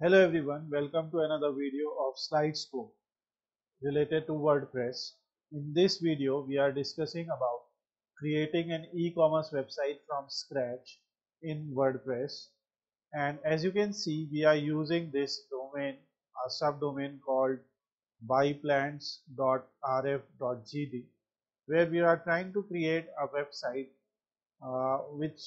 Hello everyone, welcome to another video of SlideScope related to WordPress. In this video, we are discussing about creating an e-commerce website from scratch in WordPress. And as you can see, we are using this domain, a subdomain called buyplants.rf.gd, where we are trying to create a website uh, which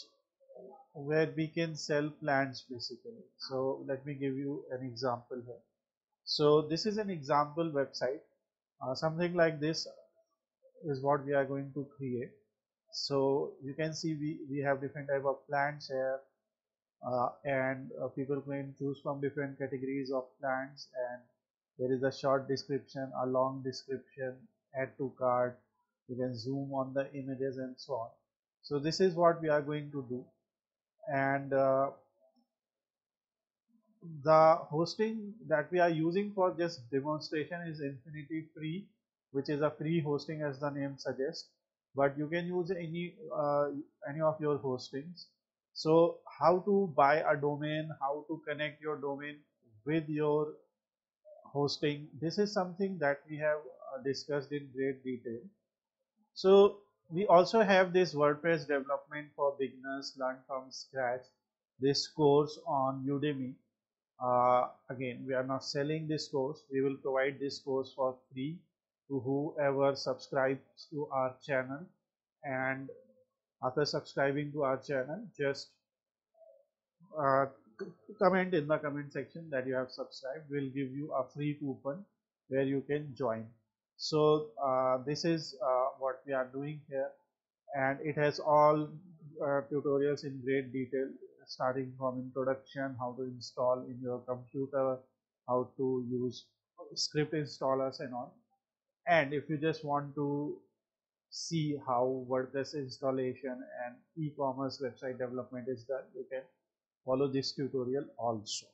where we can sell plants basically. So let me give you an example here. So this is an example website. Uh, something like this is what we are going to create. So you can see we we have different type of plants here uh, and uh, people can choose from different categories of plants and there is a short description a long description add to cart. You can zoom on the images and so on. So this is what we are going to do and uh, the hosting that we are using for this demonstration is infinity free which is a free hosting as the name suggests. But you can use any uh, any of your hostings. So how to buy a domain how to connect your domain with your hosting this is something that we have uh, discussed in great detail. So we also have this WordPress development for beginners learn from scratch. This course on Udemy. Uh, again we are not selling this course. We will provide this course for free to whoever subscribes to our channel. And after subscribing to our channel just uh, comment in the comment section that you have subscribed. We'll give you a free coupon where you can join so uh, this is uh, what we are doing here. And it has all uh, tutorials in great detail starting from introduction how to install in your computer how to use script installers and all. And if you just want to see how WordPress installation and e-commerce website development is done you can follow this tutorial also.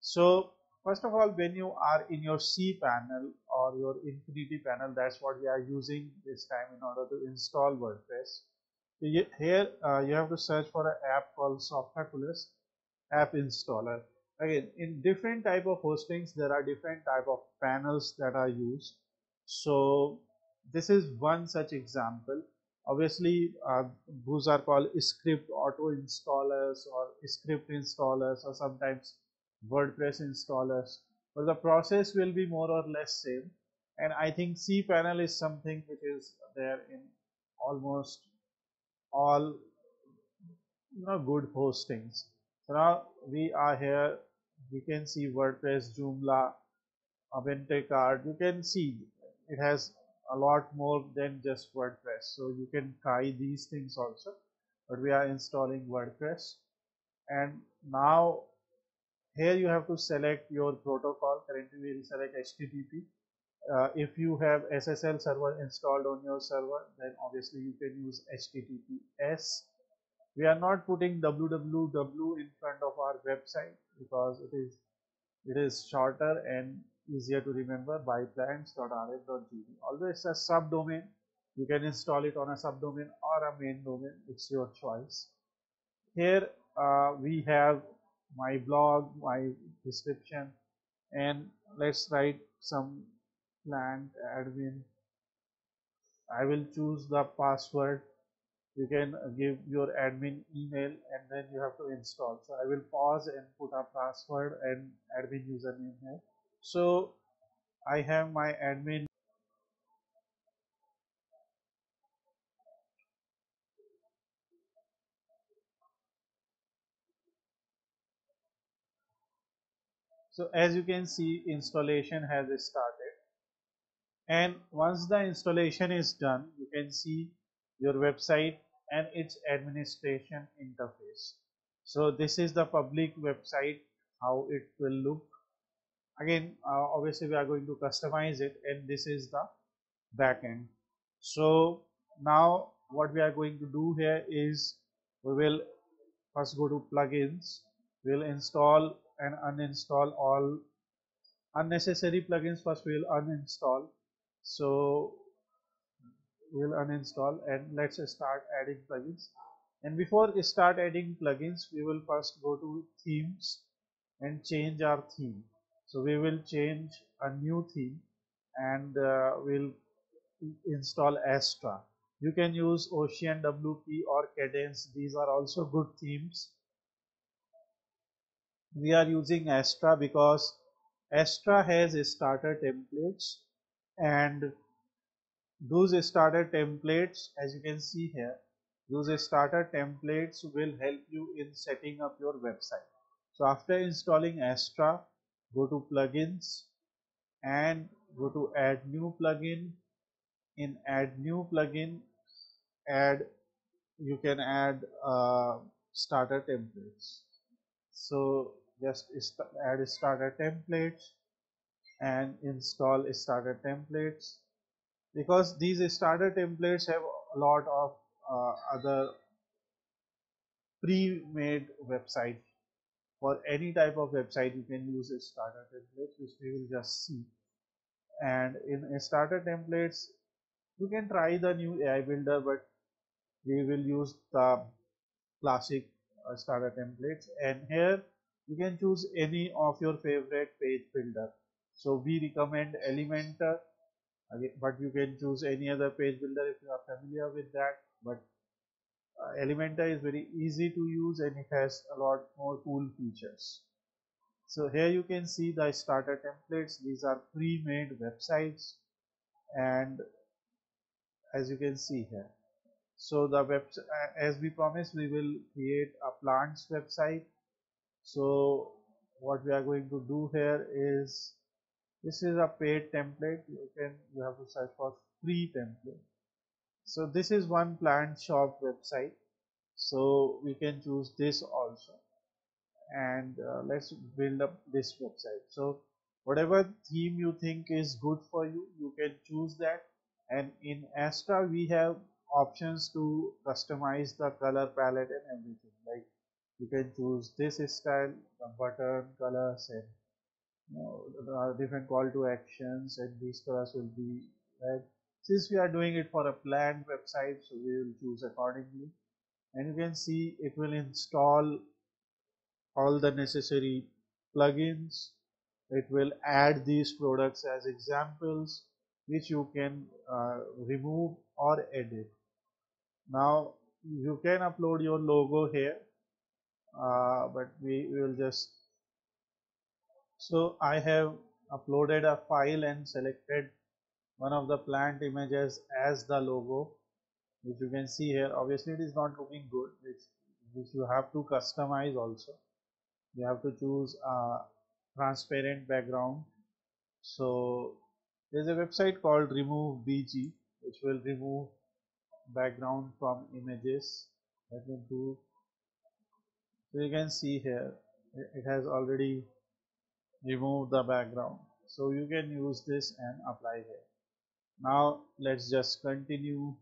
So First of all, when you are in your cPanel or your Infinity panel, that's what we are using this time in order to install WordPress. Here uh, you have to search for an app called Softaculous App Installer. Again, in different type of hostings, there are different type of panels that are used. So this is one such example. Obviously, uh, those are called script auto installers or script installers or sometimes WordPress installers. But the process will be more or less same. And I think cPanel is something which is there in almost all you know good hostings so now we are here. We can see WordPress Joomla AbanteCart you can see it has a lot more than just WordPress. So you can try these things also. But we are installing WordPress. And now here you have to select your protocol. Currently we will select http uh, if you have ssl server installed on your server then obviously you can use https we are not putting www in front of our website because it is it is shorter and easier to remember buyplants.rf.gd although it's a subdomain you can install it on a subdomain or a main domain. It's your choice. Here uh, we have my blog my description and let's write some plant admin. I will choose the password. You can give your admin email and then you have to install. So I will pause and put a password and admin username here. So I have my admin so as you can see installation has started. And once the installation is done you can see your website and its administration interface. So this is the public website how it will look. Again uh, obviously we are going to customize it and this is the backend so now what we are going to do here is we will first go to plugins. We'll install and uninstall all unnecessary plugins first we'll uninstall. So we'll uninstall and let's start adding plugins. And before we start adding plugins we will first go to themes and change our theme. So we will change a new theme and uh, we'll install Astra. You can use Ocean WP or Kadence these are also good themes we are using Astra because Astra has starter templates and those starter templates as you can see here those starter templates will help you in setting up your website. So after installing Astra go to plugins and go to add new plugin. In add new plugin add you can add uh, starter templates. So just add starter templates and install starter templates. Because these starter templates have a lot of uh, other pre-made website. For any type of website you can use a starter template which we will just see. And in starter templates you can try the new AI builder but we will use the classic uh, starter templates. And here you can choose any of your favorite page builder. So we recommend elementor. But you can choose any other page builder if you are familiar with that. But uh, elementor is very easy to use and it has a lot more cool features. So here you can see the starter templates. These are pre-made websites. And as you can see here. So the web as we promised we will create a plants website so what we are going to do here is this is a paid template. You can you have to search for free template. So this is one plant shop website. So we can choose this also. And uh, let's build up this website. So whatever theme you think is good for you you can choose that. And in Astra we have options to customize the color palette and everything you can choose this style the button colors and you know, different call to actions and these colors will be red since we are doing it for a planned website so we will choose accordingly. And you can see it will install all the necessary plugins. It will add these products as examples which you can uh, remove or edit. Now you can upload your logo here Uh, but we will just so I have uploaded a file and selected one of the plant images as the logo which you can see here. Obviously it is not looking good which which you have to customize also. You have to choose a transparent background. So there's a website called remove bg which will remove background from images. Let me do so you can see here it has already removed the background. So you can use this and apply here. Now let's just continue.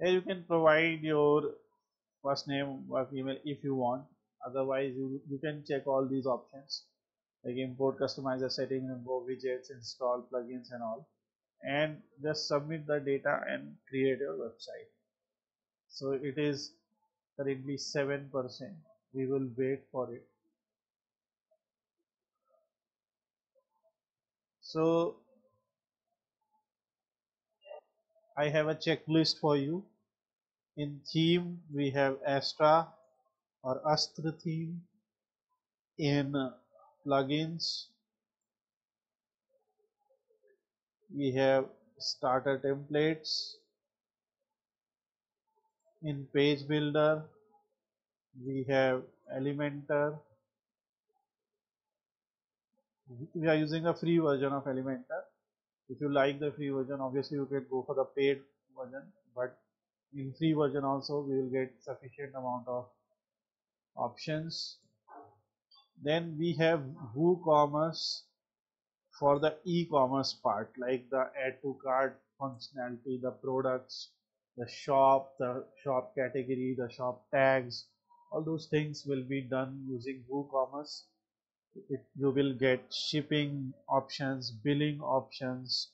Here you can provide your first name work email if you want. Otherwise you, you can check all these options like import customizer settings import widgets install plugins and all. And just submit the data and create your website. So it is currently 7% we will wait for it. So I have a checklist for you. In theme we have Astra or Astra theme. In plugins we have starter templates. In page builder we have elementor. We are using a free version of elementor. If you like the free version obviously you can go for the paid version but in free version also we will get sufficient amount of options. Then we have WooCommerce for the e-commerce part like the add to cart functionality the products the shop the shop category the shop tags all those things will be done using woocommerce it, you will get shipping options billing options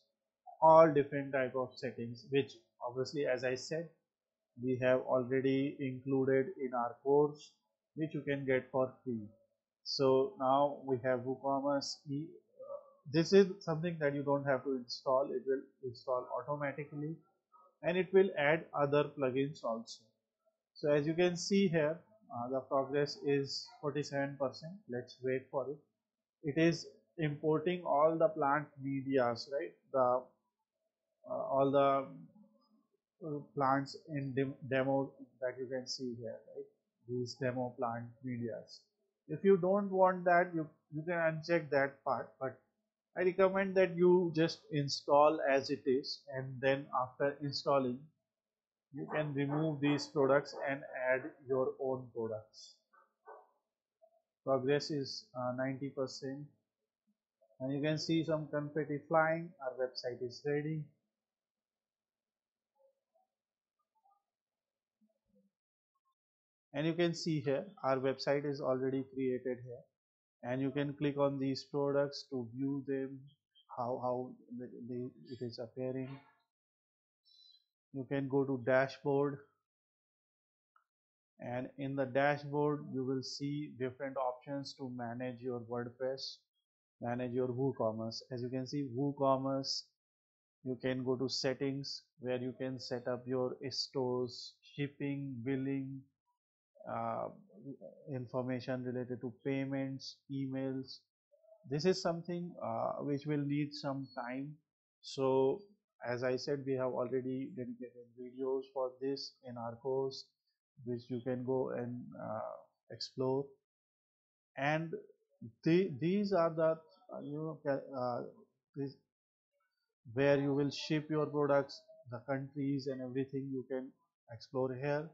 all different type of settings which obviously as i said we have already included in our course which you can get for free so now we have WooCommerce. Uh, this is something that you don't have to install. It will install automatically and it will add other plugins also. So as you can see here, uh, the progress is 47%. Let's wait for it. It is importing all the plant medias, right? The uh, all the uh, plants in demo that you can see here, right? These demo plant medias. If you don't want that, you, you can uncheck that part, but I recommend that you just install as it is and then after installing you can remove these products and add your own products. Progress is 90% uh, and you can see some confetti flying. Our website is ready. and you can see here our website is already created here and you can click on these products to view them how how the, the, it is appearing you can go to dashboard and in the dashboard you will see different options to manage your WordPress manage your WooCommerce as you can see WooCommerce you can go to settings where you can set up your stores shipping billing uh, information related to payments, emails. This is something uh, which will need some time. So as I said, we have already dedicated videos for this in our course, which you can go and uh, explore. And the, these are the uh, you know uh, this, where you will ship your products, the countries and everything you can explore here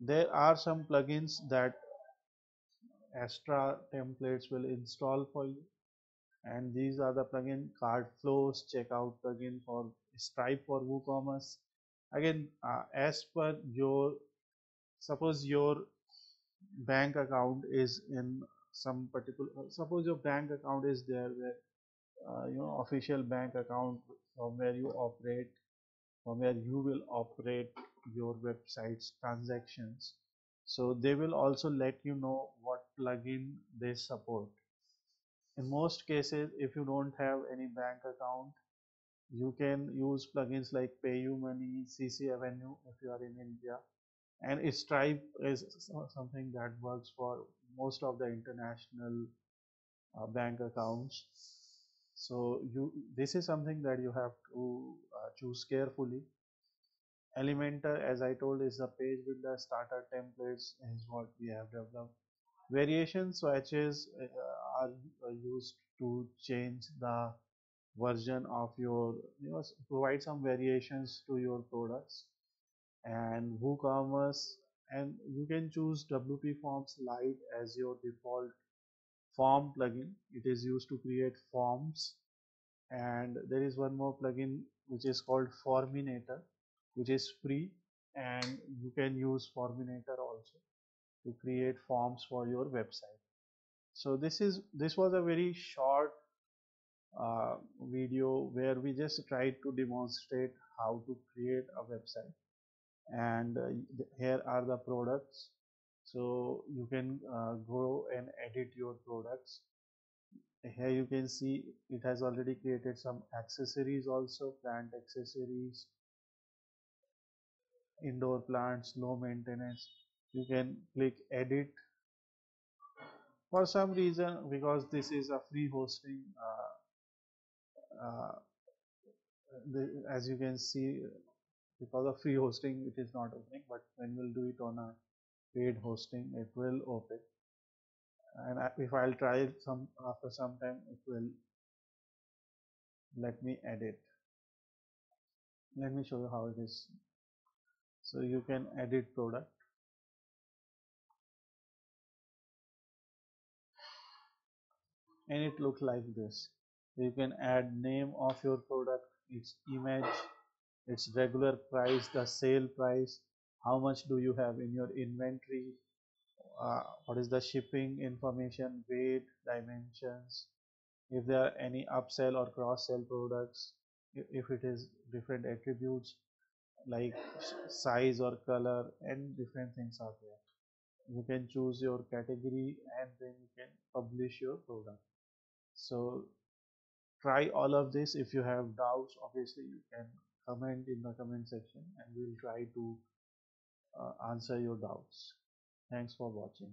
there are some plugins that Astra templates will install for you and these are the plugin card flows checkout plugin for Stripe for WooCommerce. Again uh, as per your suppose your bank account is in some particular suppose your bank account is there where uh, you know official bank account from where you operate from where you will operate your website's transactions. So they will also let you know what plugin they support in most cases if you don't have any bank account you can use plugins like PayUmoney, CCAvenue if you are in India. And Stripe is something that works for most of the international uh, bank accounts. So you this is something that you have to uh, choose carefully. Elementor, as I told, is a page builder starter templates is what we have developed. Variation swatches uh, are uh, used to change the version of your, you know, provide some variations to your products. And WooCommerce, and you can choose WP Forms Lite as your default form plugin. It is used to create forms. And there is one more plugin which is called Forminator which is free and you can use Forminator also to create forms for your website. So this is this was a very short uh, video where we just tried to demonstrate how to create a website. And uh, here are the products. So you can uh, go and edit your products. Here you can see it has already created some accessories also plant accessories indoor plants low maintenance you can click edit. For some reason because this is a free hosting uh, uh, the, as you can see because of free hosting it is not opening but when we'll do it on a paid hosting it will open. And if I'll try some after some time it will let me edit. Let me show you how it is. So you can edit product and it looks like this. You can add name of your product its image its regular price the sale price how much do you have in your inventory uh, what is the shipping information weight dimensions if there are any upsell or cross sell products if it is different attributes like size or color and different things are there. You can choose your category and then you can publish your product so try all of this. If you have doubts obviously you can comment in the comment section and we'll try to uh, answer your doubts. Thanks for watching